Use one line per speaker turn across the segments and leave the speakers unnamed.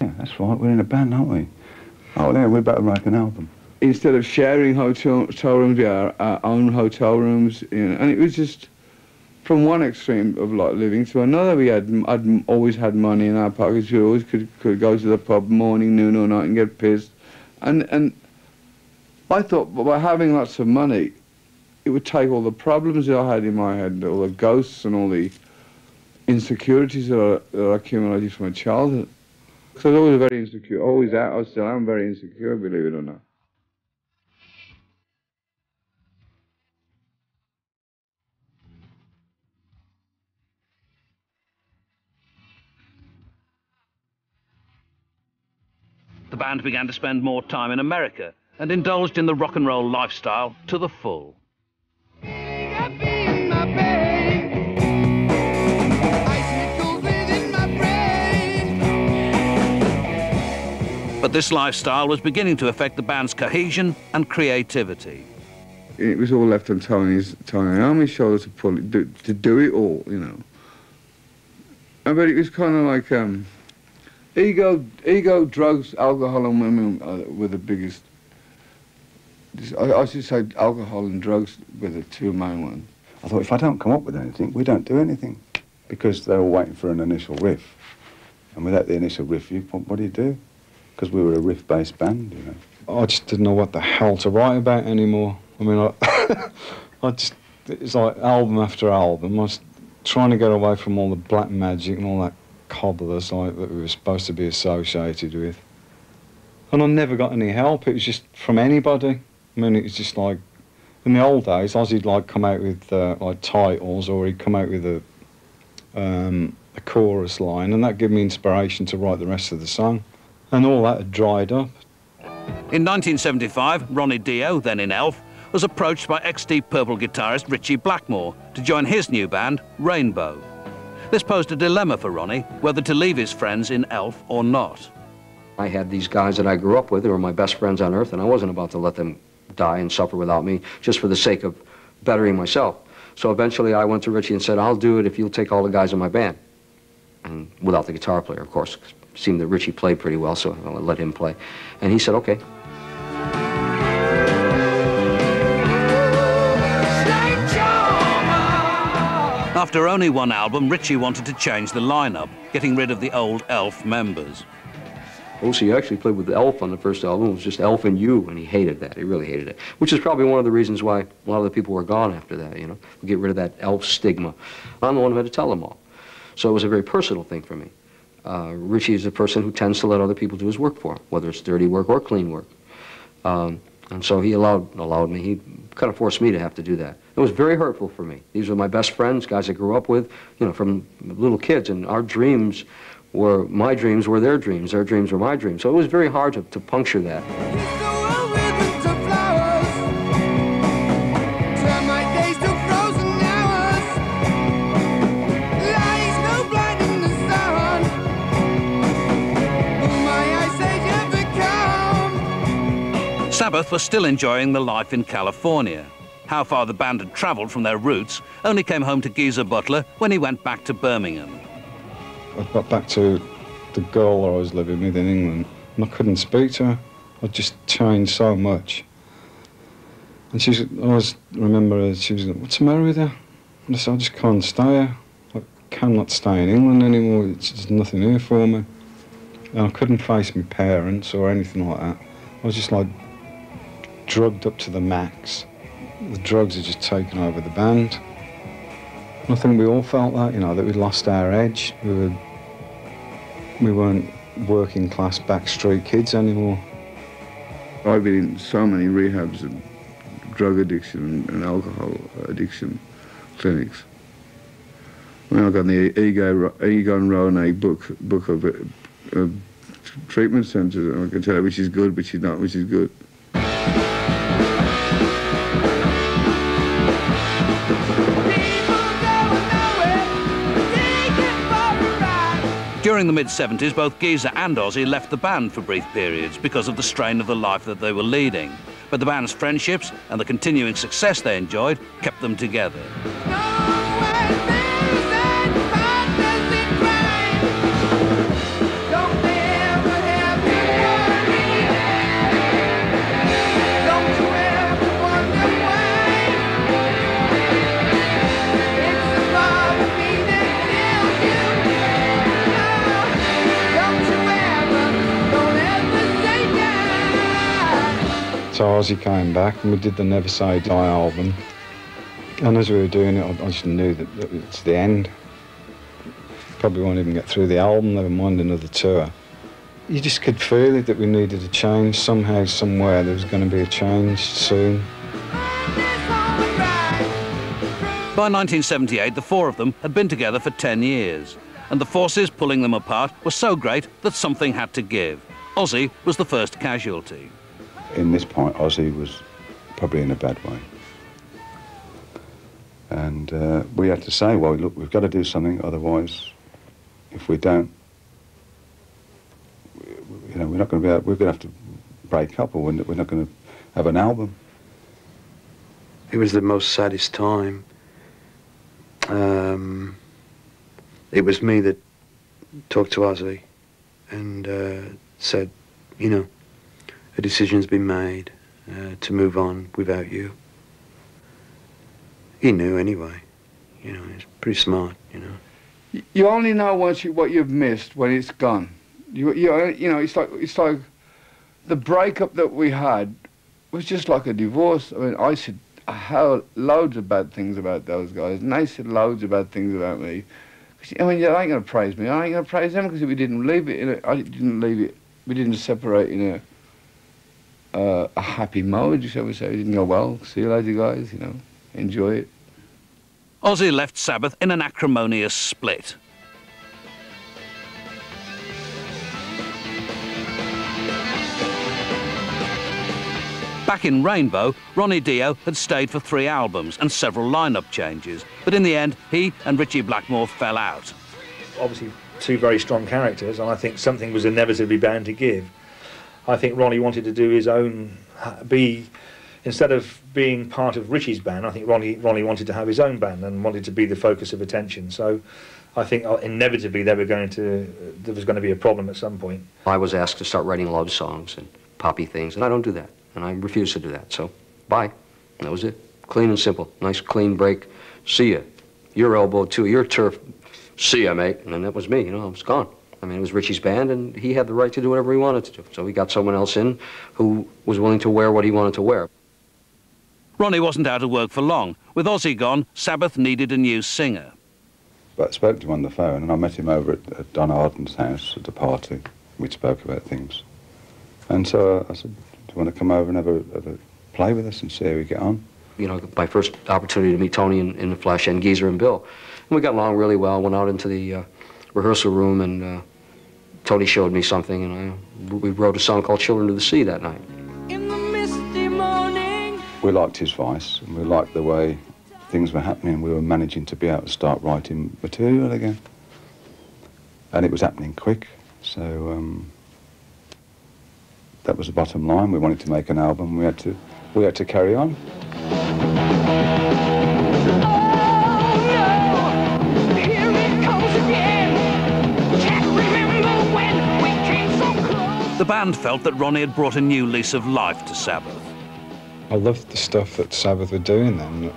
Yeah, that's right. We're in a band, aren't we? Oh, yeah, we better make an album.
Instead of sharing hotel, hotel rooms, we had uh, our own hotel rooms, you know, and it was just from one extreme of like living to another. We had, I'd always had money in our pockets. We always could, could go to the pub morning, noon, or night and get pissed. And, and I thought by having lots of money, it would take all the problems that I had in my head, all the ghosts and all the insecurities that I, that I accumulated from my childhood. Because I was always very insecure, always out, I still am very insecure, believe it or not.
The band began to spend more time in America and indulged in the rock and roll lifestyle to the full. This lifestyle was beginning to affect the band's cohesion and creativity.
It was all left on Tony's, Tony Iommi's shoulders to pull it, do, to do it all, you know. And, but it was kind of like um, ego, ego, drugs, alcohol, and women uh, were the biggest. I, I should say alcohol and drugs were the two main ones.
I thought, if I don't come up with anything, we don't do anything. Because they're all waiting for an initial riff. And without the initial riff, you, what, what do you do? Because we were a riff-based band, you know.
I just didn't know what the hell to write about anymore. I mean, I, I just, it's like album after album. I was trying to get away from all the black magic and all that cobblers like that we were supposed to be associated with. And I never got any help. It was just from anybody. I mean, it was just like, in the old days, Ozzy'd like come out with uh, like titles or he'd come out with a, um, a chorus line and that gave me inspiration to write the rest of the song and all that had dried up.
In 1975, Ronnie Dio, then in Elf, was approached by ex-Deep Purple guitarist Ritchie Blackmore to join his new band, Rainbow. This posed a dilemma for Ronnie, whether to leave his friends in Elf or not.
I had these guys that I grew up with, who were my best friends on earth, and I wasn't about to let them die and suffer without me just for the sake of bettering myself. So eventually I went to Ritchie and said, I'll do it if you'll take all the guys in my band. And without the guitar player, of course seemed that Ritchie played pretty well, so I let him play. And he said, okay.
After only one album, Ritchie wanted to change the lineup, getting rid of the old Elf members.
Oh, so he actually played with Elf on the first album. It was just Elf and you, and he hated that. He really hated it, which is probably one of the reasons why a lot of the people were gone after that, you know. We get rid of that Elf stigma. I'm the one who had to tell them all. So it was a very personal thing for me. Uh, Ritchie is a person who tends to let other people do his work for him, whether it's dirty work or clean work. Um, and so he allowed, allowed me, he kind of forced me to have to do that. It was very hurtful for me. These were my best friends, guys I grew up with, you know, from little kids, and our dreams were, my dreams were their dreams, their dreams were my dreams. So it was very hard to, to puncture that.
Sabbath were still enjoying the life in California. How far the band had travelled from their roots only came home to Geezer Butler when he went back to Birmingham.
I got back to the girl I was living with in England, and I couldn't speak to her. I'd just changed so much. And she's, I always remember she was like, what's the matter with you? And I said, I just can't stay here. I cannot stay in England anymore. It's, there's nothing here for me. And I couldn't face my parents or anything like that. I was just like drugged up to the max. The drugs had just taken over the band. I think we all felt that, you know, that we'd lost our edge. We, were, we weren't working class backstreet kids anymore.
I've been in so many rehabs and drug addiction and alcohol addiction clinics. Mean, I got the Egon, Egon Ronay book, book of uh, treatment centres, and I can tell you which is good, which is not, which is good.
During the mid-70s, both Geezer and Ozzy left the band for brief periods because of the strain of the life that they were leading. But the band's friendships and the continuing success they enjoyed kept them together.
So Ozzy came back and we did the Never Say Die album. And as we were doing it, I, just knew that, that it's the end. Probably won't even get through the album, never mind another tour. You just could feel it that we needed a change. Somehow, somewhere, there was going to be a change soon.
By 1978, the four of them had been together for 10 years, and the forces pulling them apart were so great that something had to give. Ozzy was the first casualty.
In this point, Ozzy was probably in a bad way. And uh, we had to say, well, look, we've got to do something, otherwise, if we don't, you know, we're not going to be able, we're going to have to break up or we're not, going to have an album.
It was the most saddest time. Um, it was me that talked to Ozzy and uh, said, you know, a decision's been made uh, to move on without you. He knew anyway. You know, he's pretty smart, you know.
You only know once you, what you've missed when it's gone. You, you, you know, it's like, it's like the breakup that we had was just like a divorce. I mean, I said hell loads of bad things about those guys, and they said loads of bad things about me. I mean, they ain't going to praise me. I ain't going to praise them because we didn't leave it. In a, I didn't leave it. We didn't separate in a uh, a happy mode. Shall we say? It didn't go well. See you later, guys. You know, enjoy it.
Ozzy left Sabbath in an acrimonious split. Back in Rainbow, Ronnie Dio had stayed for three albums and several lineup changes, but in the end, he and Ritchie Blackmore fell out.
obviously two very strong characters, and I think something was inevitably bound to give. I think Ronnie wanted to do his own, be instead of being part of Ritchie's band. I think Ronnie Ronnie wanted to have his own band and wanted to be the focus of attention. So, I think uh, inevitably they were going to there was going to be a problem at some point.
I was asked to start writing love songs and poppy things, and I don't do that. And I refuse to do that. So, bye. That was it. Clean and simple. Nice clean break. See ya. Your elbow too. Your turf. See ya, mate. And then that was me. You know, I was gone. I mean, it was Ritchie's band, and he had the right to do whatever he wanted to do. So he got someone else in who was willing to wear what he wanted to wear.
Ronnie wasn't out of work for long. With Ozzy gone, Sabbath needed a new singer.
But I spoke to him on the phone, and I met him over at, at Don Arden's house at a party. We spoke about things. And so uh, I said, do you want to come over and have a, have a play with us and see how we get on?
you know, my first opportunity to meet Tony in, in the flesh and Geezer and Bill. And we got along really well. Went out into the uh, rehearsal room and uh, Tony showed me something and I, we wrote a song called Children of the Sea that night.
In the misty morning.
We liked his voice, and we liked the way things were happening. And we were managing to be able to start writing material again. And it was happening quick, so um, that was the bottom line. We wanted to make an album. We had to, we had to carry on.
The band felt that Ronnie had brought a new lease of life to Sabbath.
I loved the stuff that Sabbath were doing then.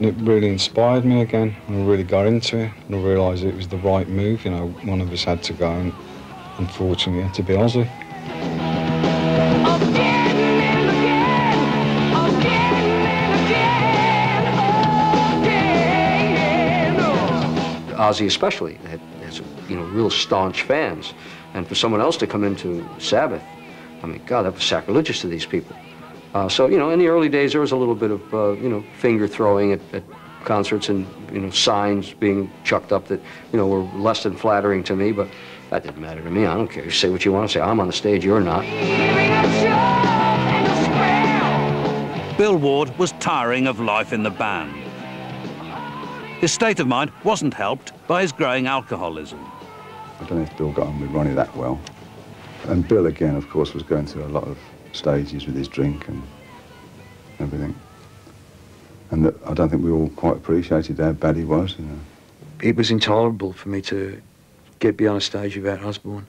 It really inspired me again. And I really got into it. And I realised it was the right move. You know, one of us had to go, and unfortunately, it had to be Ozzy.
Again and again, again and again, again.
Ozzy especially had, has you know real staunch fans, and for someone else to come into Sabbath, I mean, God, that was sacrilegious to these people. Uh, so you know, in the early days, there was a little bit of uh, you know finger throwing at, at concerts and you know signs being chucked up that you know were less than flattering to me, but that didn't matter to me. I don't care. You say what you want to say. I'm on the stage. You're not.
Bill Ward was tiring of life in the band. His state of mind wasn't helped by his growing alcoholism.
I don't know if Bill got on with Ronnie that well. And Bill, again, of course, was going through a lot of stages with his drink and everything. And that I don't think we all quite appreciated how bad he was, you know.
It was intolerable for me to get beyond a stage without Osbourne.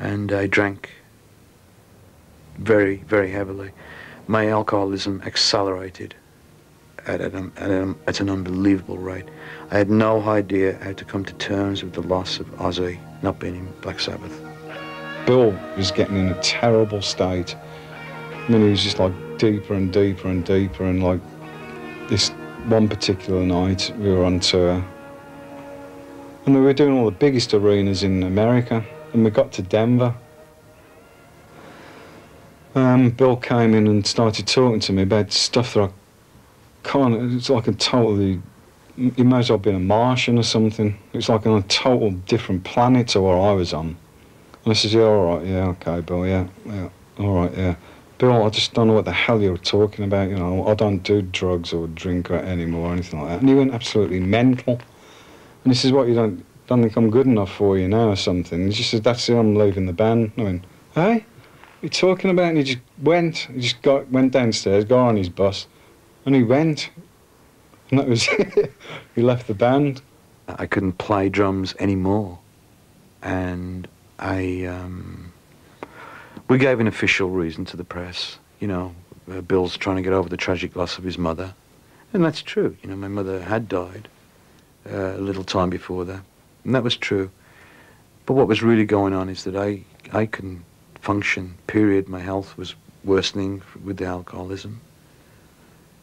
And I drank very, very heavily. My alcoholism accelerated at at, an, at an unbelievable rate. I had no idea how to come to terms with the loss of Ozzy not being in Black Sabbath.
Bill was getting in a terrible state. I mean, it was just like deeper and deeper and deeper, and like this one particular night we were on tour, and we were doing all the biggest arenas in America, and we got to Denver. Um, Bill came in and started talking to me about stuff that I can't. It's like a totally. Well have been a Martian or something. It's like on a total different planet to where I was on. And I says, yeah, all right, yeah, okay, Bill, yeah, yeah, all right, yeah. Bill, I just don't know what the hell you're talking about, you know. I don't do drugs or drink or anymore or anything like that. And he went absolutely mental. And he says, what, you don't, don't think I'm good enough for you now or something? He just said, that's it, I'm leaving the band. I went, hey? What you talking about? And he just went, he just got, went downstairs, got on his bus, and he went. And that was it. he left the band.
I couldn't play drums anymore. And I, um, we gave an official reason to the press. You know, uh, Bill's trying to get over the tragic loss of his mother. And that's true. You know, my mother had died uh, a little time before that. And that was true. But what was really going on is that I, I couldn't function, period. My health was worsening with the alcoholism.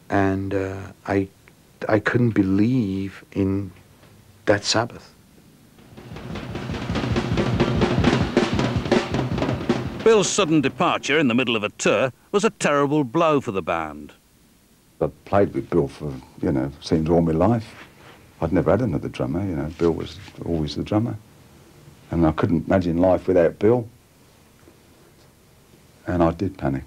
And uh, I, I couldn't believe in that Sabbath.
Bill's sudden departure in the middle of a tour was a terrible blow for the band.
I'd played with Bill for, you know, seems all my life. I'd never had another drummer, you know. Bill was always the drummer. And I couldn't imagine life without Bill. And I did panic.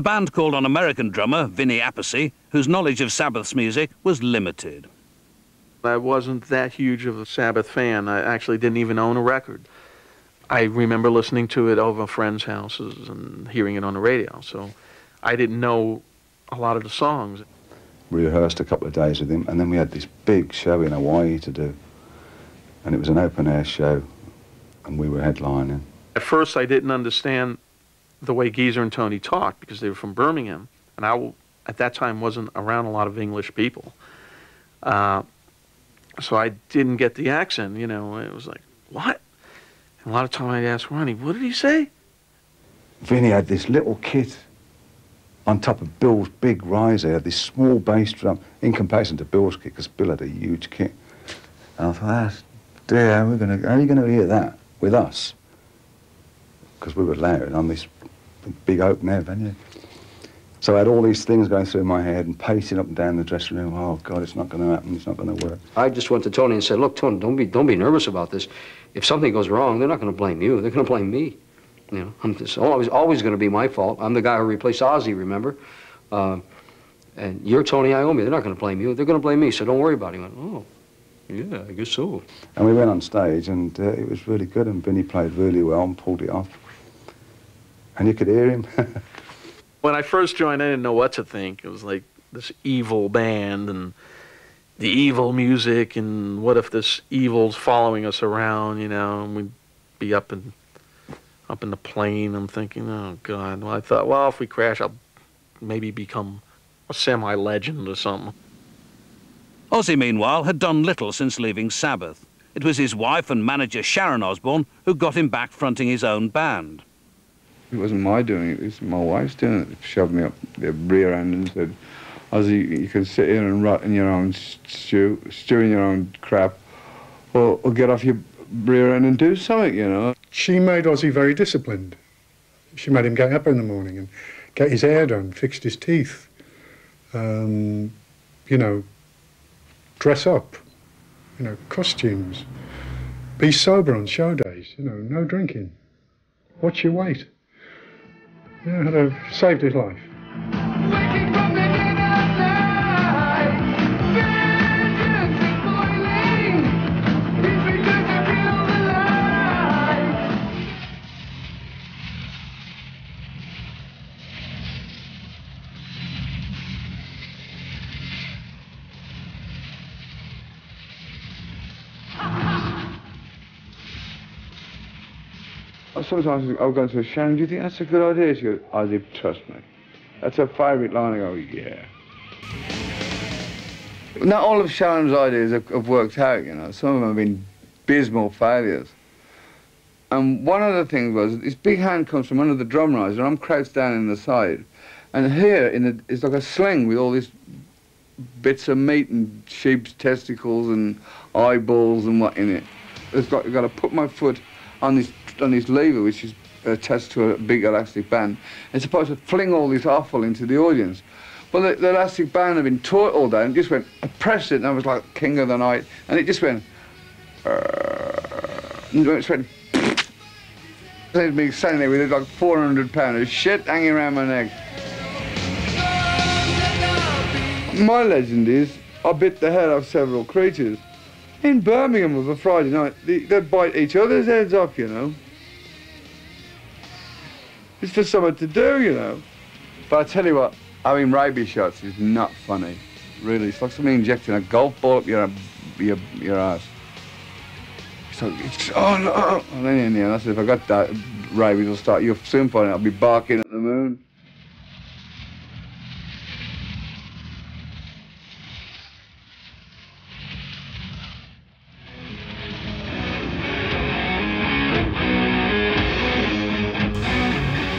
The band called on American drummer Vinny Appice, whose knowledge of Sabbath's music was limited.
I wasn't that huge of a Sabbath fan. I actually didn't even own a record. I remember listening to it over friends' houses and hearing it on the radio. So I didn't know a lot of the songs.
We rehearsed a couple of days with him, and then we had this big show in Hawaii to do. And it was an open air show, and we were headlining.
At first, I didn't understand the way Geezer and Tony talked because they were from Birmingham, and I at that time, wasn't around a lot of English people. Uh, so I didn't get the accent. You know, it was like, what? And a lot of time I'd ask Ronnie, what did he say?
Vinny had this little kit on top of Bill's big had this small bass drum in comparison to Bill's kit, because Bill had a huge kit. And I thought, that's dear, how are, we gonna, how are you going to hear that with us? Because we were layering on this big open air venue. So I had all these things going through my head and pacing up and down the dressing room. Oh, God, it's not going to happen. It's not going to work.
I just went to Tony and said, look, Tony, don't be, don't be nervous about this. If something goes wrong, they're not going to blame you. They're going to blame me. You know, I'm just always, always going to be my fault. I'm the guy who replaced Ozzy, remember? Uh, and you're Tony Iommi. They're not going to blame you. They're going to blame me, so don't worry about it. He went, oh, yeah, I guess so.
And we went on stage, and uh, it was really good, and Vinny played really well and pulled it off. And you could hear him.
When I first joined, I didn't know what to think. It was like this evil band and the evil music, and what if this evil's following us around, you know, and we'd be up in up in the plane. I'm thinking, oh God. Well, I thought, well, if we crash, I'll maybe become a semi-legend or something.
Ozzy, meanwhile, had done little since leaving Sabbath. It was his wife and manager Sharon Osbourne who got him back fronting his own band.
It wasn't my doing it, was my wife's doing it. Shoved me up the rear end and said, Ozzy, you can sit here and rot in your own stew, stew in your own crap, or, or get off your rear end and do something, you know.
She made Ozzy very disciplined. She made him get up in the morning and get his hair done, fixed his teeth, um, you know, dress up, you know, costumes, be sober on show days, you know, no drinking, watch your weight. Had a, saved his life.
Sometimes I'll go to Sharon, do you think that's a good idea? She goes, Ozzy, trust me. That's her favourite line. I go, yeah. Not all of Sharon's ideas have, have worked out, you know. Some of them have been abysmal failures. And one of the things was this big hand comes from under the drum riser, and I'm crouched down in the side, and here in the, it's like a sling with all these bits of meat and sheep's testicles and eyeballs and what in it. It's got, I've got to put my foot on this on this lever, which is attached to a big elastic band. It's supposed to fling all this offal into the audience. Well, the, the elastic band had been taut all day and just went, I pressed it and I was like king of the night. And it just went, uh, and it went, there's me standing there with like 400 pounds of shit hanging around my neck. My legend is I bit the head off several creatures. In Birmingham of a Friday night, they, they'd bite each other's heads off, you know. It's for something to do, you know. But I tell you what, having rabies shots is not funny. Really, it's like somebody injecting a golf ball up your your your ass. So it's oh no, and then in the end, I said if I got that rabies, I'll start. You'll soon find out. I'll be barking at the moon.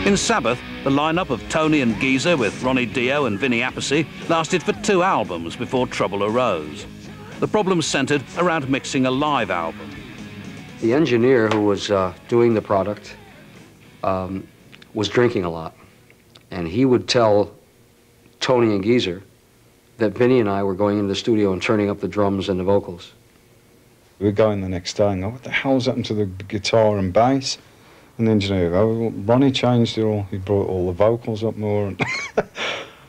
In Sabbath, the lineup of Tony and Geezer with Ronnie Dio and Vinny Appice lasted for two albums before trouble arose. The problems centred around mixing a live album.
The engineer who was uh, doing the product um, was drinking a lot. And he would tell Tony and Geezer that Vinny and I were going into the studio and turning up the drums and the vocals.
We go in the next day and go, what the hell's happened to the guitar and bass? And the engineer would Ronnie changed it all. He brought all the vocals up more.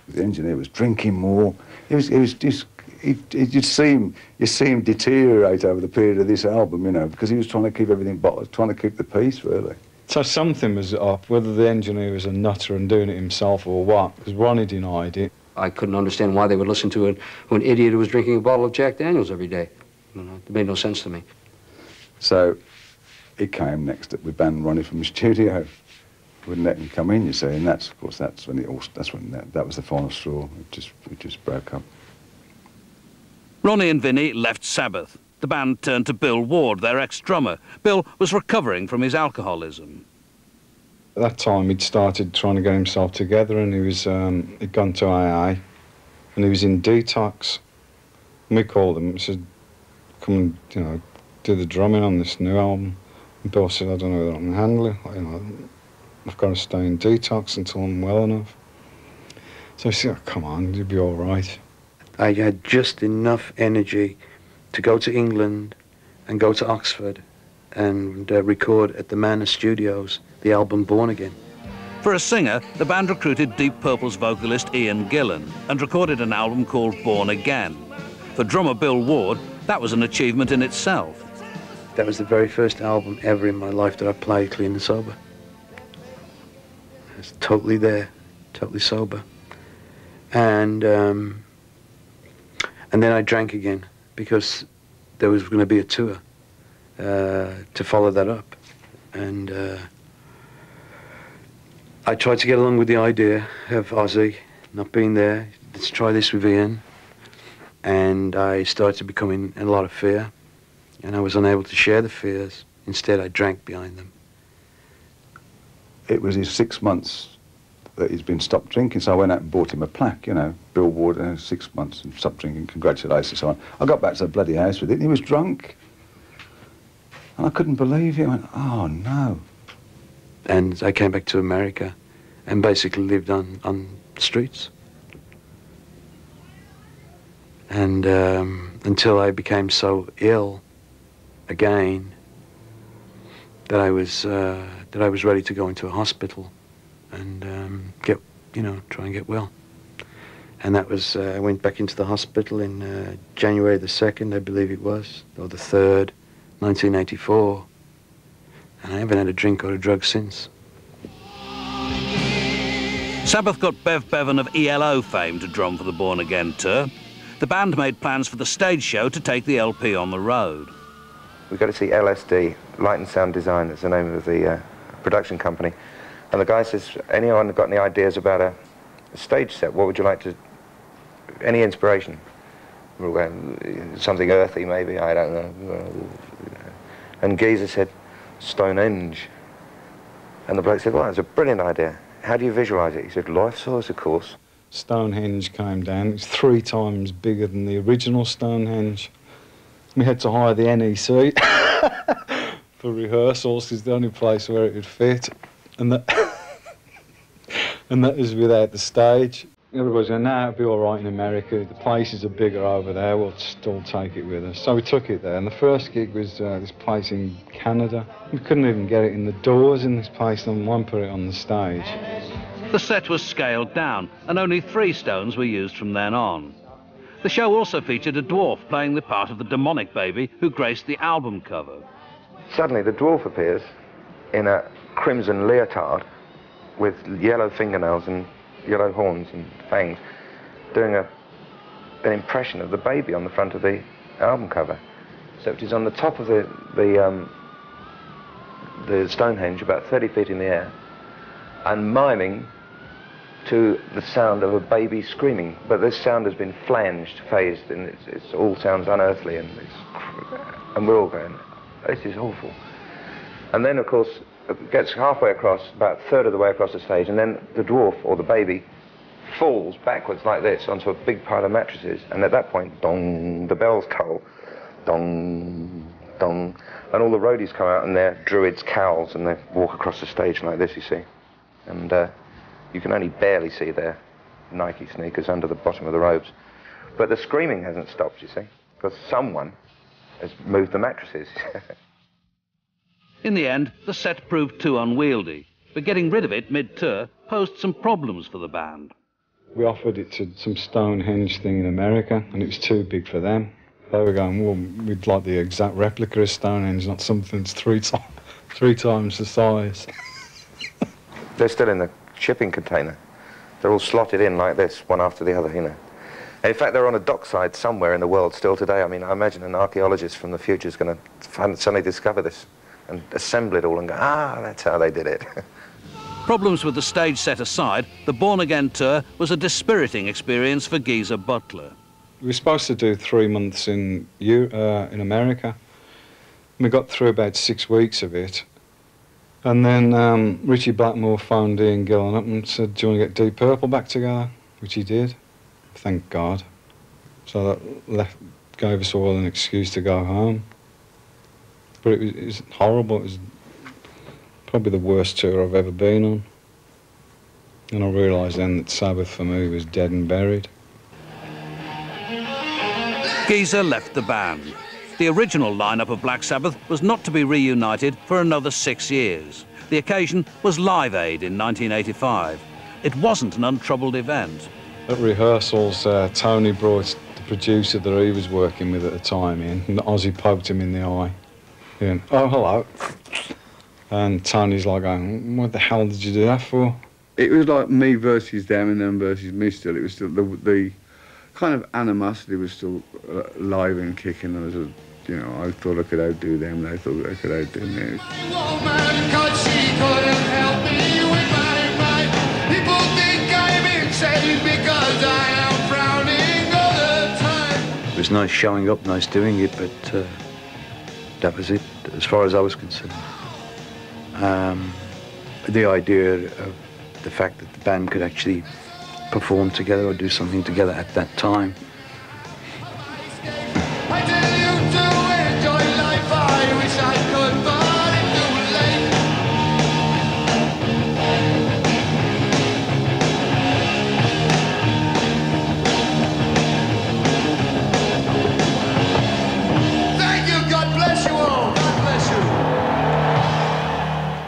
The engineer was drinking more. It was, it was just, it, it just seemed, you see him deteriorate over the period of this album, you know, because he was trying to keep everything, bo- trying to keep the peace, really.
so something was up, whether the engineer was a nutter and doing it himself or what, because Ronnie denied it.
I couldn't understand why they would listen to an, to an idiot who was drinking a bottle of Jack Daniels every day. You know, it made no sense to me.
So he came next that we banned Ronnie from the studio. Wouldn't let him come in, you see, and that's of course that's when it all that's when that, that was the final straw. It just it just broke up.
Ronnie and Vinny left Sabbath. The band turned to Bill Ward, their ex-drummer. Bill was recovering from his alcoholism.
At that time, he'd started trying to get himself together, and he was um, he'd gone to AA, and he was in detox. And we called him. We said, "Come and you know, do the drumming on this new album." And Bill said, "I don't know whether I can handle it. You know, I've got to stay in detox until I'm well enough." So I said, oh, "Come on, you'll be all right."
I had just enough energy to go to England and go to Oxford and uh, record at the Manor Studios the album Born Again.
For a singer, the band recruited Deep Purple's vocalist Ian Gillan and recorded an album called Born Again. For drummer Bill Ward, that was an achievement in itself.
That was the very first album ever in my life that I played clean and sober. I was totally there, totally sober. And um, and then I drank again because there was going to be a tour uh, to follow that up. And uh, I tried to get along with the idea of Ozzy not being there. Let's try this with Ian. And I started becoming in a lot of fear. And I was unable to share the fears. Instead, I drank behind them.
It was his six months that he's been stopped drinking, so I went out and bought him a plaque, you know, Bill Ward, uh, six months and stopped drinking, congratulations, so on. I got back to the bloody house with it, and he was drunk. And I couldn't believe it. I went, oh no.
And I came back to America and basically lived on, on the streets. And um, until I became so ill again that I was uh, that I was ready to go into a hospital and um, get you know try and get well. And that was uh, I went back into the hospital in uh, January the second, I believe it was, or the third, 1984. And I haven't had a drink or a drug since.
Sabbath got Bev Bevan of ELO fame to drum for the Born Again tour. The band made plans for the stage show to take the LP on the road.
We got to see LSD, Light and Sound Design, that's the name of the uh, production company. And the guy says, anyone got any ideas about a, a stage set? What would you like to, any inspiration? We went, Something earthy maybe, I don't know. And Geezer said, Stonehenge. And the bloke said, well, that's a brilliant idea. How do you visualise it? He said, life size, of course.
Stonehenge came down. It's three times bigger than the original Stonehenge. We had to hire the NEC for rehearsals. It's the only place where it would fit, and that and that was without the stage. Everybody's going, "Nah, it'll be all right in America. The places are bigger over there. We'll still take it with us." So we took it there, and the first gig was uh, this place in Canada. We couldn't even get it in the doors in this place, and one put it on the stage.
The set was scaled down, and only three stones were used from then on. The show also featured a dwarf playing the part of the demonic baby who graced the album cover.
Suddenly, the dwarf appears in a crimson leotard with yellow fingernails and yellow horns and fangs, doing a, an impression of the baby on the front of the album cover. So it is on the top of the, the, um, the Stonehenge, about 30 feet in the air, and miming to the sound of a baby screaming. But this sound has been flanged, phased, and it's, it's all sounds unearthly, and, and we're all going, this is awful. And then, of course, it gets halfway across, about a third of the way across the stage, and then the dwarf, or the baby, falls backwards like this onto a big pile of mattresses, and at that point, dong, the bells toll, dong, dong, and all the roadies come out in their druids' cowls, and they walk across the stage like this, you see. And uh, you can only barely see their Nike sneakers under the bottom of the robes. But the screaming hasn't stopped, you see, because someone has moved the mattresses.
In the end, the set proved too unwieldy, but getting rid of it mid-tour posed some problems for the band.
We offered it to some Stonehenge thing in America, and it was too big for them. They were going, well, we'd like the exact replica of Stonehenge, not something that's three, ti- three times the size.
They're still in the shipping container. They're all slotted in like this, one after the other, you know. And in fact, they're on a dockside somewhere in the world still today. I mean, I imagine an archaeologist from the future is going to suddenly discover this and assemble it all and go, ah, that's how they did it.
Problems with the stage set aside, the Born Again tour was a dispiriting experience for Geezer Butler.
We were supposed to do three months in, uh, in America. We got through about six weeks of it. And then um, Ritchie Blackmore phoned Ian Gillan up and said, do you want to get Deep Purple back together? Which he did, thank God. So that left, gave us all an excuse to go home. But it was, it was horrible. It was probably the worst tour I've ever been on. And I realised then that Sabbath for me was dead and buried.
Geezer left the band. The original lineup of Black Sabbath was not to be reunited for another six years. The occasion was Live Aid in 1985. It wasn't an untroubled event.
At rehearsals, uh, Tony brought the producer that he was working with at the time in, and Ozzy poked him in the eye. He went, oh, hello. And Tony's like, going, what the hell did you do that for?
It was like me versus them and them versus me still. It was still the, the kind of animosity was still uh, live and kicking. There was a, you know, I thought I could outdo them. They thought I could outdo me.
It was nice showing up, nice doing it, but uh, that was it as far as I was concerned. Um, the idea of the fact that the band could actually perform together or do something together at that time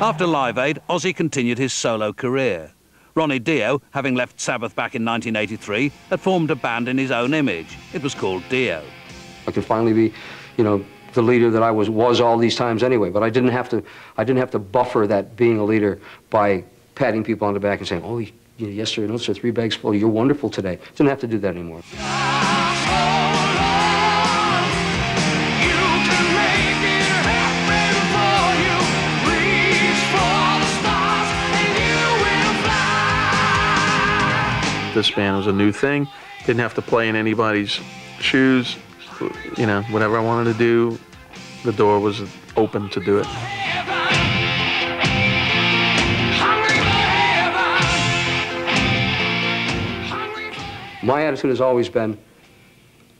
After Live Aid, Ozzy continued his solo career. Ronnie Dio, having left Sabbath back in 1983, had formed a band in his own image. It was called Dio.
I could finally be, you know, the leader that I was was all these times anyway. But I didn't have to, I didn't have to buffer that being a leader by patting people on the back and saying, "Oh, yes sir, no sir, three bags full. You're wonderful today." Didn't have to do that anymore.
this band was a new thing. Didn't have to play in anybody's shoes. You know, whatever I wanted to do, the door was open to do it.
My attitude has always been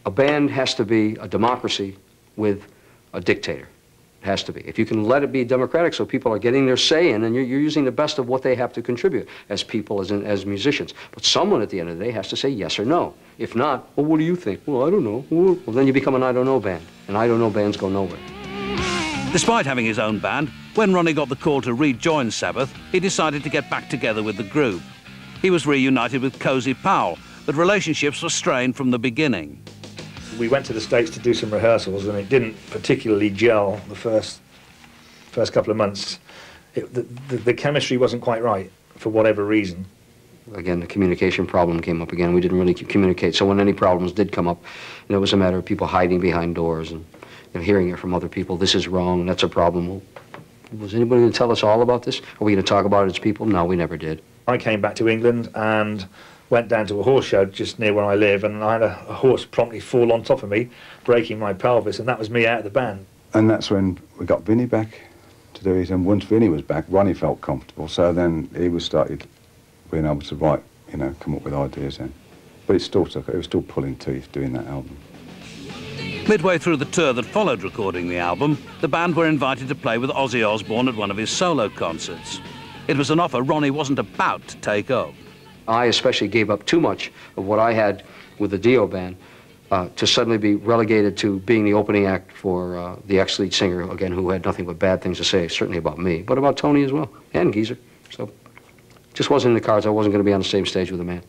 a band has to be a democracy with a dictator. Has to be. If you can let it be democratic so people are getting their say in, and you're, you're using the best of what they have to contribute as people, as, in, as musicians. But someone at the end of the day has to say yes or no. If not, well, what do you think? Well, I don't know. Well, then you become an I don't know band. And I don't know bands go nowhere.
Despite having his own band, when Ronnie got the call to rejoin Sabbath, he decided to get back together with the group. He was reunited with Cozy Powell, but relationships were strained from the beginning.
We went to the States to do some rehearsals and it didn't particularly gel the first first couple of months. It, the, the, the chemistry wasn't quite right for whatever reason.
Again, the communication problem came up again. We didn't really communicate. So when any problems did come up, you know, it was a matter of people hiding behind doors and you know, hearing it from other people. This is wrong. That's a problem. Well, was anybody going to tell us all about this? Are we going to talk about it as people? No, we never did.
I came back to England and went down to a horse show just near where I live, and I had a, a horse promptly fall on top of me, breaking my pelvis, and that was me out of the band.
And that's when we got Vinny back to do it. And once Vinny was back, Ronnie felt comfortable. So then he was started being able to write, you know, come up with ideas then. But it still took, it was still pulling teeth doing that album.
Midway through the tour that followed recording the album, the band were invited to play with Ozzy Osbourne at one of his solo concerts. It was an offer Ronnie wasn't about to take up.
I especially gave up too much of what I had with the Dio band uh, to suddenly be relegated to being the opening act for uh, the ex-lead singer, again, who had nothing but bad things to say, certainly about me, but about Tony as well, and Geezer. So just wasn't in the cards. I wasn't going to be on the same stage with the man.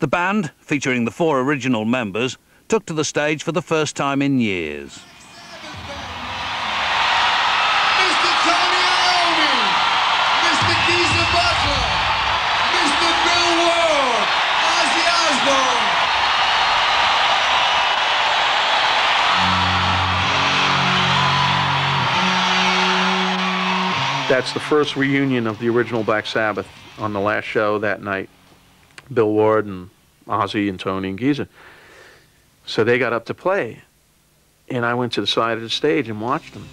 The band, featuring the four original members, took to the stage for the first time in years.
That's the first reunion of the original Black Sabbath on the last show that night. Bill Ward and Ozzy and Tony and Geezer. So they got up to play, and I went to the side of the stage and watched them.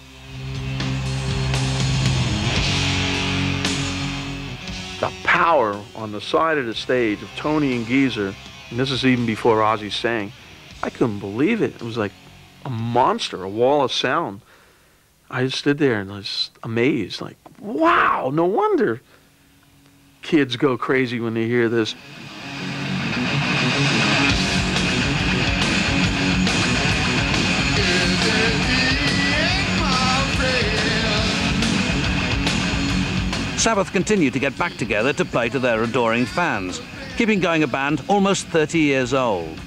The power on the side of the stage of Tony and Geezer, and this is even before Ozzy sang, I couldn't believe it. It was like a monster, a wall of sound. I just stood there and was amazed, like, wow, no wonder kids go crazy when they hear this.
Sabbath continued to get back together to play to their adoring fans, keeping going a band almost 30 years old.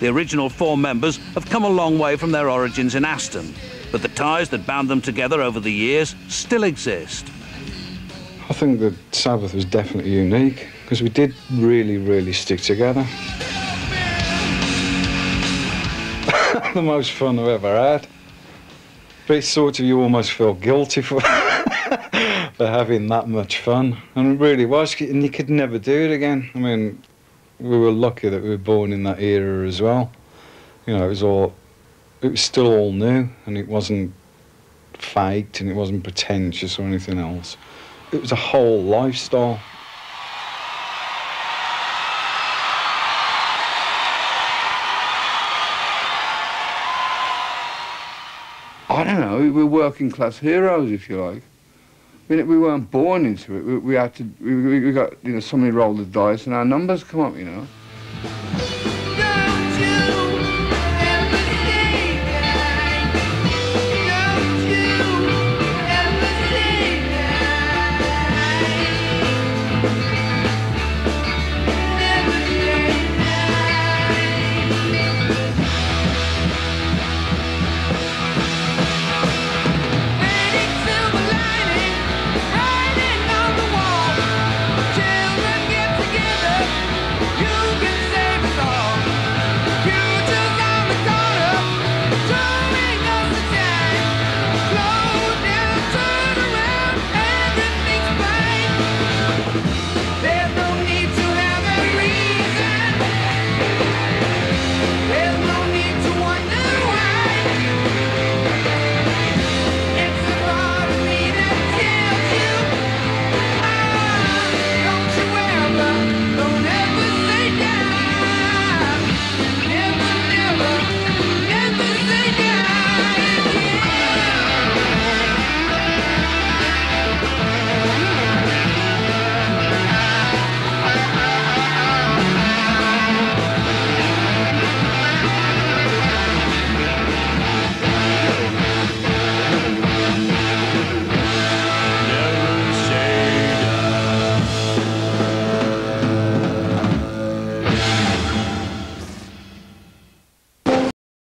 The original four members have come a long way from their origins in Aston, but the ties that bound them together over the years still exist.
I think the Sabbath was definitely unique because we did really, really stick together. the most fun I've ever had. But it's sort of you almost feel guilty for for having that much fun, and it really was. And you could never do it again. I mean, we were lucky that we were born in that era as well. You know, it was all, it was still all new, and it wasn't faked, and it wasn't pretentious or anything else. It was a whole lifestyle.
I don't know, we were working class heroes, if you like. I mean, we weren't born into it. We, we had to, we, we got, you know, somebody rolled the dice and our numbers come up, you know.